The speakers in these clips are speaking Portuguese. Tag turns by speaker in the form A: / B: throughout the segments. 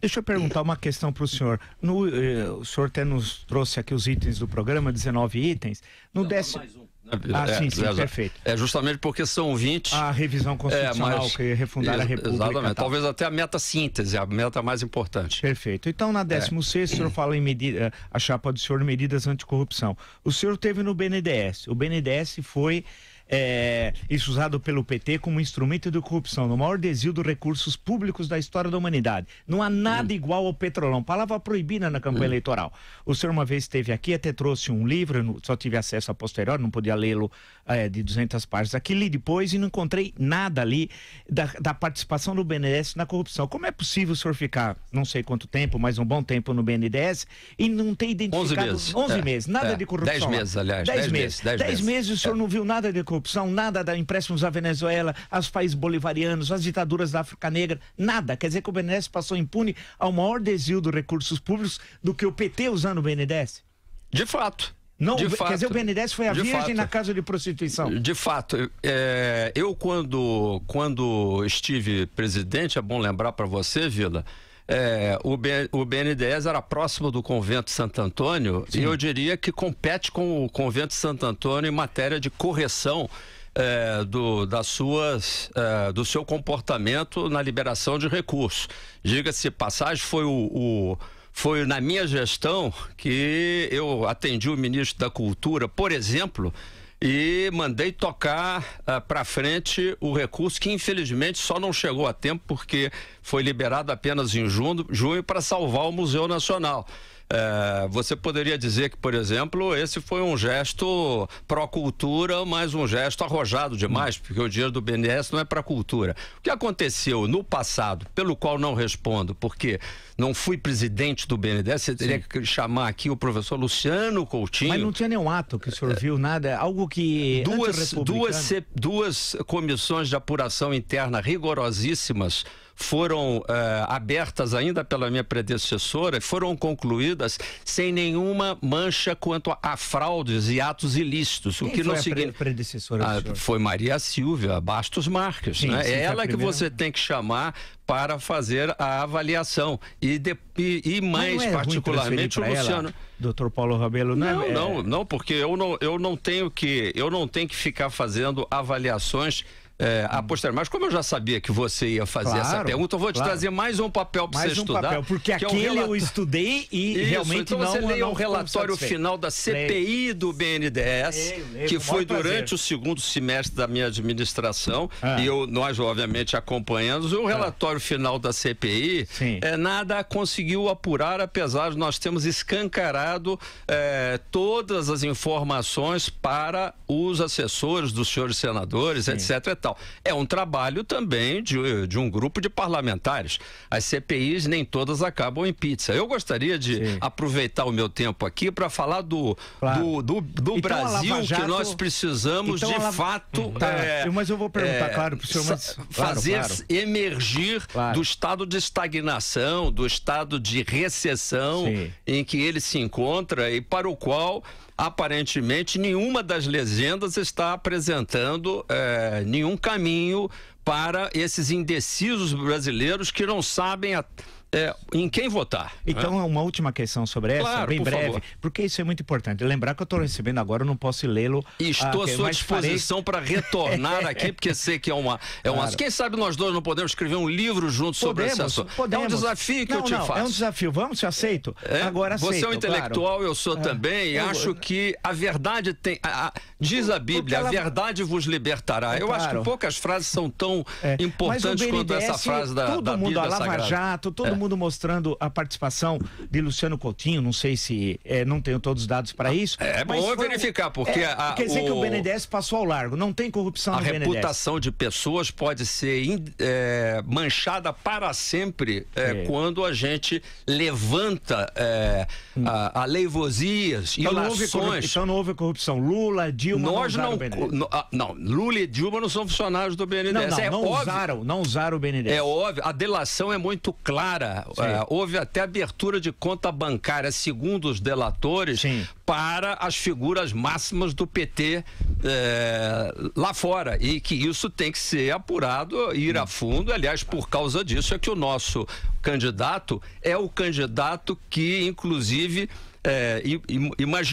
A: Deixa eu perguntar uma questão para o senhor. No, eh, o senhor até nos trouxe aqui os itens do programa, 19 itens. No décimo. Um.
B: Ah, é, sim, sim, é, perfeito. É justamente porque são 20.
A: A revisão constitucional é, mas, que refundar a República.
B: Exatamente. Talvez até a meta síntese, a meta mais importante.
A: Perfeito. Então, na 16, é. o senhor fala em medida, a chapa do senhor medidas anticorrupção. O senhor teve no BNDES. O BNDES foi é, isso usado pelo PT como instrumento de corrupção, no maior desvio de recursos públicos da história da humanidade. Não há nada hum. igual ao petrolão. Palavra proibida na campanha hum. eleitoral. O senhor uma vez esteve aqui, até trouxe um livro, só tive acesso a posterior, não podia lê-lo é, de 200 páginas. Aqui li depois e não encontrei nada ali da, da participação do BNDES na corrupção. Como é possível o senhor ficar, não sei quanto tempo, mas um bom tempo no BNDES e não ter identificado
B: 11 meses,
A: 11 é, meses nada
B: é,
A: de corrupção?
B: 10 meses, aliás.
A: 10, 10 meses. 10 meses, meses o senhor é. não viu nada de corrupção, nada da empréstimos à Venezuela, aos países bolivarianos, às ditaduras da África Negra, nada. Quer dizer que o BNDES passou impune ao maior desvio de recursos públicos do que o PT usando o BNDES?
B: De fato.
A: Não,
B: de
A: quer
B: fato,
A: dizer, o BNDES foi a virgem
B: fato,
A: na casa de prostituição.
B: De fato, é, eu quando, quando estive presidente, é bom lembrar para você, Vila, é, o, B, o BNDES era próximo do convento Santo Antônio Sim. e eu diria que compete com o convento Santo Antônio em matéria de correção é, do, das suas, é, do seu comportamento na liberação de recursos. Diga-se passagem, foi o, o foi na minha gestão que eu atendi o ministro da Cultura, por exemplo, e mandei tocar uh, ah, para frente o recurso que infelizmente só não chegou a tempo porque foi liberado apenas em junho, junho para salvar o Museu Nacional. É, você poderia dizer que, por exemplo, esse foi um gesto pró-cultura, mas um gesto arrojado demais, porque o dinheiro do BNDES não é para cultura. O que aconteceu no passado, pelo qual não respondo, porque não fui presidente do BNDES, você teria Sim. que chamar aqui o professor Luciano Coutinho.
A: Mas não tinha nenhum ato que o senhor viu, nada, algo que.
B: Duas, duas, duas comissões de apuração interna rigorosíssimas foram eh, abertas ainda pela minha predecessora, foram concluídas sem nenhuma mancha quanto a, a fraudes e atos ilícitos.
A: Quem
B: o que
A: foi
B: não
A: significa. predecessora
B: ah, foi Maria Silvia Bastos Marques. Sim, né? sim, é ela que você tem que chamar para fazer a avaliação e, de, e, e mais é particularmente o Luciano. Ela,
A: doutor Paulo Rabelo,
B: não, não, é... não, não, porque eu não, eu não tenho que eu não tenho que ficar fazendo avaliações é, a posteriori. Mas como eu já sabia que você ia fazer claro, essa pergunta, eu vou te claro. trazer mais um papel para você um estudar. Papel,
A: porque aquele é um eu estudei e Isso, realmente
B: então
A: não
B: você leia
A: o
B: relatório final da CPI do BNDES, leio, leio, que foi durante o segundo semestre da minha administração, ah. e eu, nós, obviamente, acompanhamos. O relatório ah. final da CPI é, nada conseguiu apurar, apesar de nós termos escancarado é, todas as informações para os assessores dos senhores senadores, Sim. etc. E tal tal. É um trabalho também de, de um grupo de parlamentares. As CPIs nem todas acabam em pizza. Eu gostaria de Sim. aproveitar o meu tempo aqui para falar do, claro. do, do, do então, Brasil Jato... que nós precisamos então, de Lava... fato.
A: Tá. É, mas eu vou perguntar, é, claro, para o senhor. Mas...
B: Fazer
A: claro,
B: emergir do estado de estagnação, do estado de recessão Sim. em que ele se encontra e para o qual aparentemente nenhuma das legendas está apresentando é, nenhum caminho para esses indecisos brasileiros que não sabem a, é, em quem votar.
A: Então, né? uma última questão sobre essa, claro, bem por breve, favor. porque isso é muito importante. Lembrar que eu estou recebendo agora, eu não posso lê-lo.
B: Estou ah, à sua disposição para retornar aqui, porque sei que é uma. É uma... Claro. Quem sabe nós dois não podemos escrever um livro juntos sobre esse assunto.
A: Podemos.
B: É um desafio que
A: não,
B: eu te
A: não,
B: faço.
A: É um desafio. Vamos, te aceito. É? Agora aceito,
B: Você é um intelectual,
A: claro.
B: eu sou ah, também, e eu... acho que a verdade tem. A, a, diz a Bíblia, ela... a verdade vos libertará. eu acho que poucas frases são tão é. importantes quanto essa frase da,
A: todo
B: da
A: mundo,
B: Bíblia
A: a Lava. Jato, todo é. Mundo mostrando a participação de Luciano Coutinho, não sei se é, não tenho todos os dados para isso.
B: É, bom verificar, porque. É,
A: a, quer dizer o, que o BNDES passou ao largo, não tem corrupção
B: no
A: BNDES.
B: A reputação de pessoas pode ser in, é, manchada para sempre é, quando a gente levanta é, hum. a, a leivosias então, ilações.
A: então não houve corrupção. Lula, Dilma
B: Nós não, não, ah, não, Lula e Dilma não são funcionários do BNDES.
A: Não, não,
B: é
A: não usaram, não usaram o BNDES.
B: É óbvio, a delação é muito clara. É, houve houve até abertura de conta bancária, segundo os delatores, Sim. para as figuras máximas do PT é, lá fora. E que isso tem que ser apurado, ir a fundo. Aliás, por causa disso é que o nosso candidato é o candidato que, inclusive, é,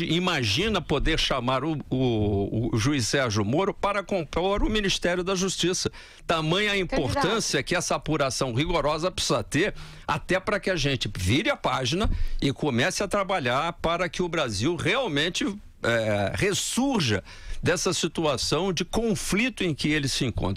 B: imagina poder chamar o, o, o, juiz Sérgio Moro para compor o Ministério da Justiça. Tamanha a importância que essa apuração rigorosa precisa ter, até para que a gente vire a página e comece a trabalhar para que o Brasil realmente é, ressurja dessa situação de conflito em que ele se encontra.